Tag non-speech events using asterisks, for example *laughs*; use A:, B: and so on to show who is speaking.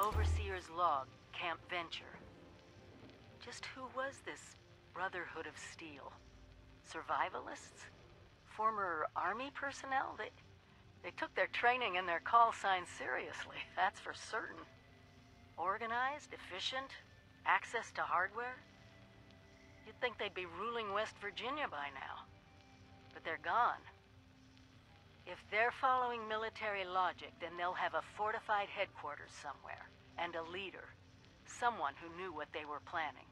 A: Overseer's log, Camp Venture. Just who was this Brotherhood of Steel? Survivalists? Former army personnel? They, they took their training and their call signs seriously, *laughs* that's for certain. Organized, efficient, access to hardware? You'd think they'd be ruling West Virginia by now. But they're gone. If they're following military logic, then they'll have a fortified headquarters somewhere, and a leader. Someone who knew what they were planning.